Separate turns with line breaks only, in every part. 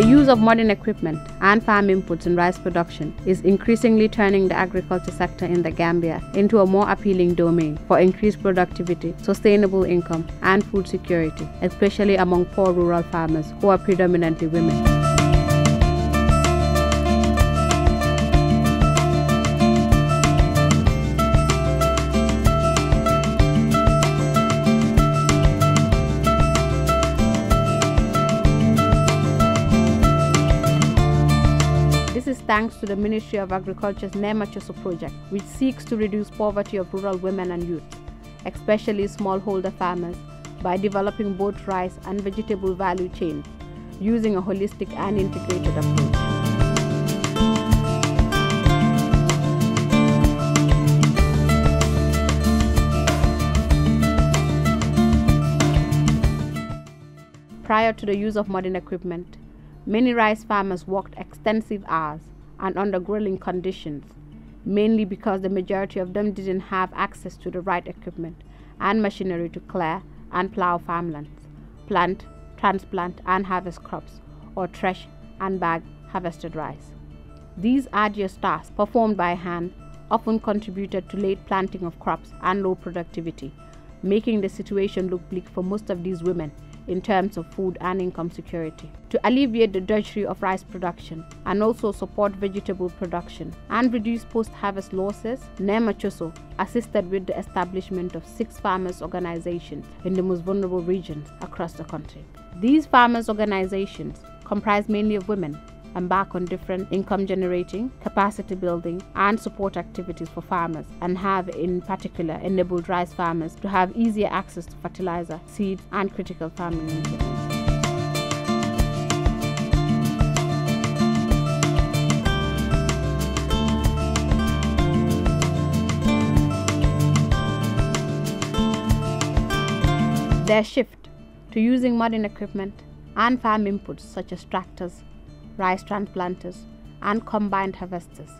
The use of modern equipment and farm inputs in rice production is increasingly turning the agriculture sector in the Gambia into a more appealing domain for increased productivity, sustainable income, and food security, especially among poor rural farmers who are predominantly women. Thanks to the Ministry of Agriculture's Nema Chosso project, which seeks to reduce poverty of rural women and youth, especially smallholder farmers, by developing both rice and vegetable value chains using a holistic and integrated approach. Prior to the use of modern equipment, many rice farmers worked extensive hours and under grueling conditions, mainly because the majority of them didn't have access to the right equipment and machinery to clear and plow farmlands, plant, transplant, and harvest crops, or thresh and bag harvested rice. These arduous tasks, performed by hand, often contributed to late planting of crops and low productivity, making the situation look bleak for most of these women in terms of food and income security. To alleviate the drudgery of rice production and also support vegetable production and reduce post-harvest losses, Nema Chosso assisted with the establishment of six farmers organizations in the most vulnerable regions across the country. These farmers organizations comprise mainly of women embark on different income generating, capacity building, and support activities for farmers, and have in particular enabled rice farmers to have easier access to fertilizer, seeds, and critical farming implements. Their shift to using modern equipment and farm inputs such as tractors, rice transplanters, and combined harvesters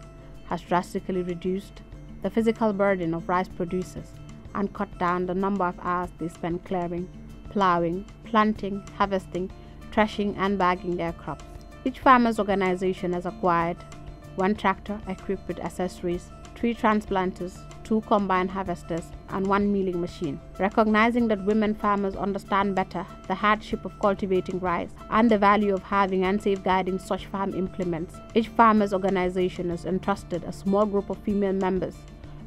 has drastically reduced the physical burden of rice producers and cut down the number of hours they spend clearing, plowing, planting, harvesting, threshing, and bagging their crops. Each farmers organization has acquired one tractor equipped with accessories, three transplanters, two combine harvesters, and one milling machine. Recognizing that women farmers understand better the hardship of cultivating rice and the value of having and safeguarding such farm implements, each farmers organization has entrusted a small group of female members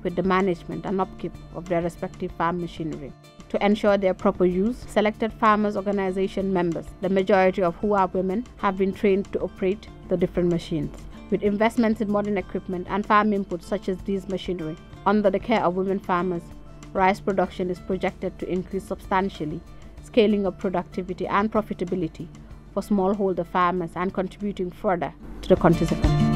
with the management and upkeep of their respective farm machinery. To ensure their proper use, selected farmers organization members, the majority of who are women, have been trained to operate the different machines. With investments in modern equipment and farm inputs such as these machinery, under the care of women farmers, rice production is projected to increase substantially, scaling up productivity and profitability for smallholder farmers and contributing further to the country's economy.